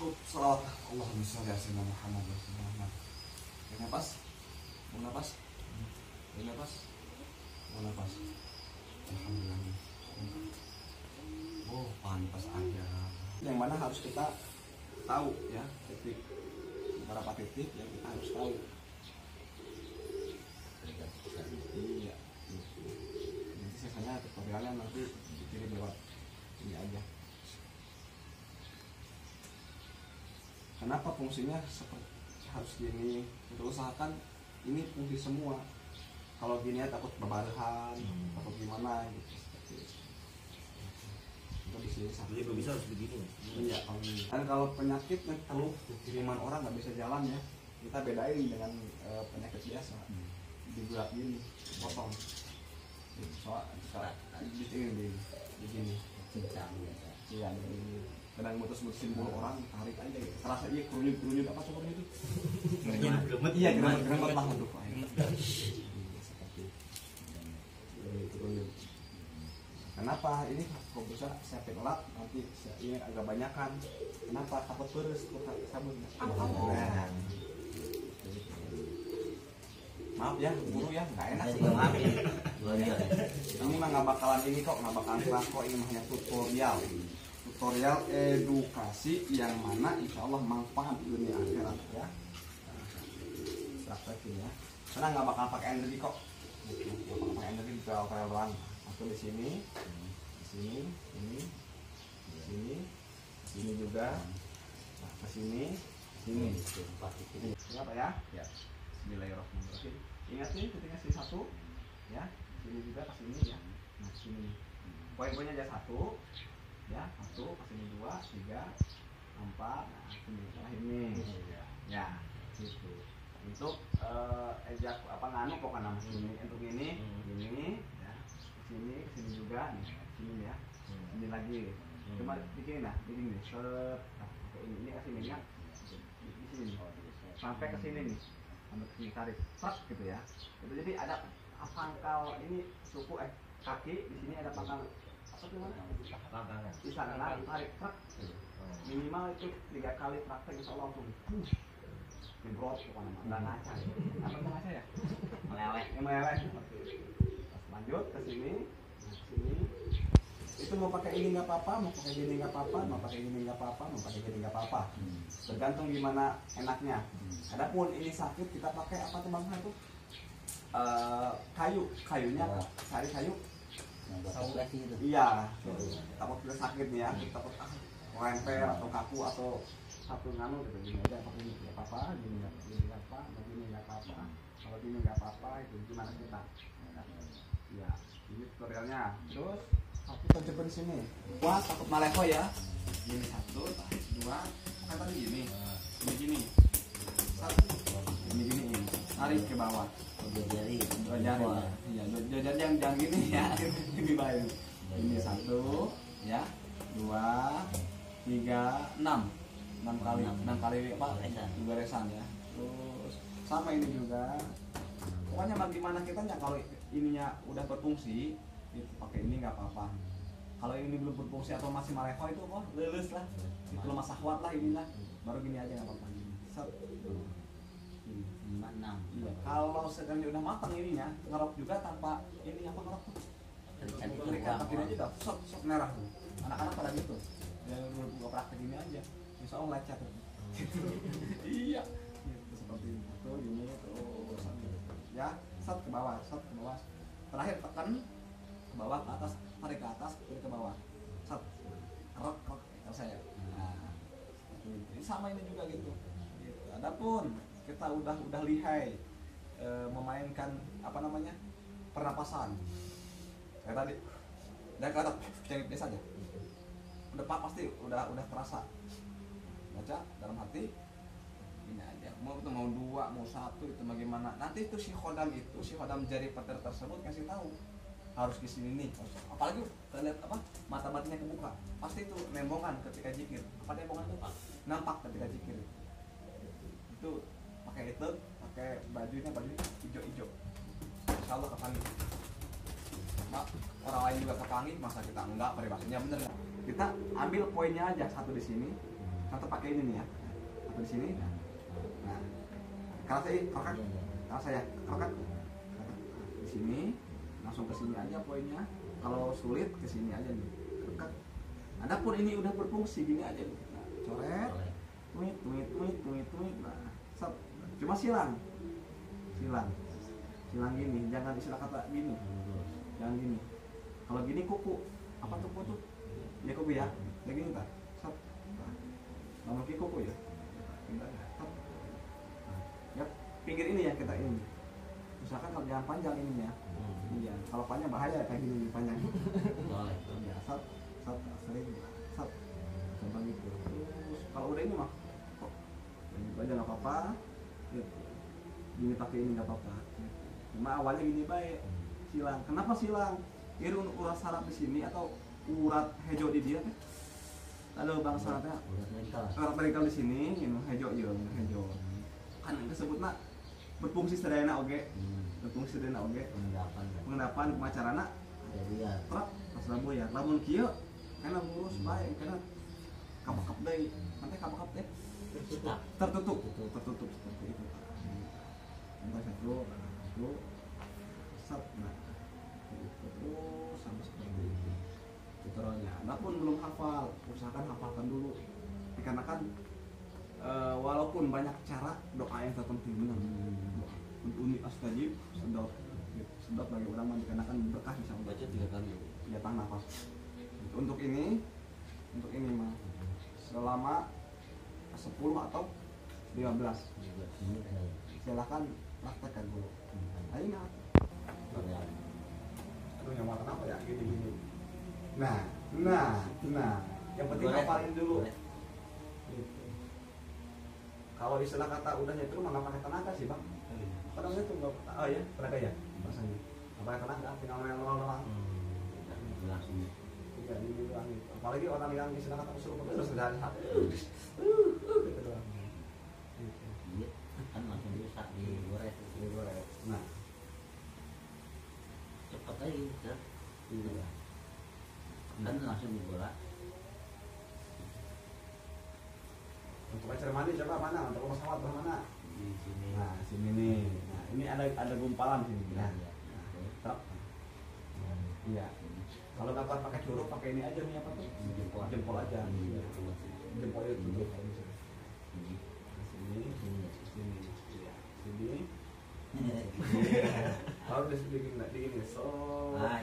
cukup salawat Allahumma sholli ala sayyidina Muhammad Muhammad. Tarik nafas Buang nafas Alhamdulillah. Oh pantas aja. Yang mana harus kita tahu ya? Titik. Beberapa titik yang kita harus tahu. Iya. Nanti sisanya tutorialnya nanti dikirim lewat ini aja kenapa fungsinya seperti harus gini kita usahakan ini fungsi semua kalau gini ya takut berbarahan Hmm. takut gimana gitu seperti itu di sini Jadi bisa harus begini. Iya, kalau. Dan kalau penyakit yang keluh kiriman orang nggak bisa jalan ya, kita bedain dengan eh, penyakit biasa. Dibuat gini, potong. Soal di sini di di gini. cincang ya Iya, di Kadang mutus-mutusin bulu orang, tarik aja gitu. Terasa iya kerunyut kerunyut apa coba itu? Gemet. Iya, gemet gemet lah untuk Iya, seperti ini kerunyut. Kenapa ini kok bisa saya pelat nanti saya- ini agak banyakan. Kenapa takut peres tukar sabun? Nah, Maaf ya, guru ya, nggak enak sih. luar biasa Ini mah nggak bakalan ini kok, nggak bakalan keras kok. Ini mah hanya tutorial. Tutorial edukasi yang mana insya Allah manfaat dunia akhirat ya. Praktekin ya. Karena nggak bakal pakai energi kok. Nggak bakal pakai energi di pel doang. Aku di sini, di sini, ini, di sini, di sini juga, nah, ke sini, sini. empat itu Ini apa ya? Ya. Bismillahirrahmanirrahim. Ingat nih ketika si satu, ya, sini juga ke sini ya. Nah, sini. Poin-poinnya aja satu, ya, satu, ke sini dua, tiga, empat, nah, sini, nah ini, ya, gitu. Untuk eh, ejak apa nganu kok kan nama sini, untuk ini, ini, ya, sini, sini juga, nih, sini ya, ini lagi. Cuma bikin lah, bikin nih, set, nah, ini, ini ke sini ya, di, sini sampai ke sini nih sampai ke sini tarik prak gitu ya. Itu jadi ada pangkal ini suku eh kaki di sini ada pangkal tuh di sana tarik prak minimal itu tiga kali praktek insya Allah langsung pokoknya. Mah. nggak ngaca. Ya. apa nggak ngaca ya? Meleleh. Meleleh. Lanjut ke sini sini. Itu mau pakai ini nggak apa-apa mau pakai gini nggak apa-apa mau pakai gini nggak apa-apa mau pakai gini nggak apa-apa. Tergantung gimana enaknya. Adapun ini sakit kita pakai apa tuh bang? Itu Eh, kayu. Kayunya cari kayu itu iya. Takut kita sakit nih ya takut ah lempel atau kaku atau satu nganu gitu. Gini aja pakai ini nggak apa-apa gini nggak gini nggak apa mau gini nggak apa-apa. Kalau gini nggak apa-apa itu gimana kita? Ya ini tutorialnya. Terus satu terjebak di sini. Dua takut maleho ya. Gini satu dua kan tadi gini. Gini gini. Satu. Gini gini ini. Tarik ke bawah. udah jari dua jari iya dua dua jari yang jangan gini ya. Ini baik. Ini satu ya. Dua tiga enam. Enam kali Enam. kali apa Goresan. goresan ya. Terus sama ini juga. Pokoknya bagaimana kita ya kalau ininya udah berfungsi itu pakai ini nggak apa-apa. Kalau ini belum berfungsi atau masih maleho itu oh lulus lah. Itu lemah sahwat lah inilah. Baru gini aja nggak apa-apa. Gini. Lima enam Iya, kalau sedang udah matang ininya, ngerok juga tanpa ini apa ngerok tuh? terikat itu pakai aja dah, sok sok merah tuh. Anak-anak pada gitu. Ya lu buka praktek ini aja. Insya Allah lecet. iya. Gitu, seperti itu, gini terus. Ya, set ke bawah, set ke bawah. Terakhir tekan ke bawah ke atas, tarik ke atas, tarik ke bawah. Set. Kerok, kerok, kalau saya. Nah. Ini sama ini juga gitu. gitu. Adapun kita udah udah lihai e, memainkan apa namanya pernapasan. Kayak tadi. Dan kata jangan biasa aja. Udah pak pasti udah udah terasa. Baca dalam hati ini aja. Mau itu mau dua mau satu itu bagaimana? Nanti itu si khodam itu si khodam jari petir tersebut kasih tahu harus di sini nih. Apalagi kita lihat apa mata matinya kebuka. Pasti itu nembongan ketika jikir. Apa nembongan itu nampak ketika jikir. Itu pakai itu pakai bajunya baju hijau-hijau insya Allah kepanggil Mak, orang lain juga kepanggil masa kita enggak peribahasanya bener nggak? kita ambil poinnya aja satu di sini Tante pakai ini nih ya. Atau di sini. Nah, kalau saya, kalau kan, kalau saya, kalau kan, di sini langsung ke sini aja poinnya. Kalau sulit ke sini aja nih. Kekat. Adapun ini udah berfungsi gini aja nih. Nah, coret, tuit, tuit, tuit, tuit, tuit. Nah. Cuma silang, silang, silang gini. Jangan istilah kata gini, jangan gini. Kalau gini kuku, apa tuh kuku tuh? Ya kuku ya, kayak gini tak. Set. Nah, Lama lagi kuku ya. Kita set. Nah, Ya, pinggir ini ya kita ini. Misalkan kalau jangan panjang ini ya. Hmm. Iya, kalau panjang bahaya kayak gini panjang. Ya, sat, sat, sering, sat, contoh gitu. Terus kalau udah ini mah, kok, ini aja nggak apa-apa. Gitu. Gini pakai ini nggak apa-apa. Cuma awalnya gini baik, silang. Kenapa silang? Ini urat saraf di sini atau urat hejo di dia teh? Halo bang sarafnya urat vertikal di sini, ini hejo ya, hejo. Kan disebut nak berfungsi sedayana oge, Hmm. berfungsi oge. Pengendapan kan. Pengendapan pemacarana Jadi ya. truk pas labu ya lamun kieu karena lurus baik karena kapakap deui nanti kapakap teh Cetak. tertutup. Tertutup. Seperti itu Entah satu satu set nah. Terus sampai seperti itu. Tutorialnya. Adapun belum hafal usahakan hafalkan dulu. Dikarenakan eh, walaupun banyak cara doa yang terpenting. Benar doa. Untuk uni astajib sedot sedot bagi orang dikarenakan berkah bisa Baca tiga kali. ya tahan nafas untuk ini untuk ini mah selama 10 atau 15 Ini ada. silahkan praktekkan dulu. Ayo ingat Boleh. aduh yang mau kenapa ya? Gini gini. Nah nah nah. Yang penting hafalin dulu. Gitu. kalau istilah kata udahnya itu mah nggak pakai tenaga sih bang. Kadang itu nggak oh ya tenaga ya? Bahasanya. Nggak pakai tenaga tinggal Hmm. Tidak dibilang gitu. Apalagi orang yang istilah kata usul terus dari hati gitu doang Gitu. Iya. Kan digores. Digores. nah Cepat aja. Cer. iya Kan langsung dibola. untuk acara mandi coba mana untuk rumah sawat mana Di sini. nah sini nih nah ini ada ada gumpalan sini Iya. nah Iya. Truk. iya kalau nggak pakai curug pakai ini aja nih apa tuh Jempol. jempol aja Iya. jempol itu Ini. sini Ini. sini iya sini Ini. harus dibikin digini so Ah,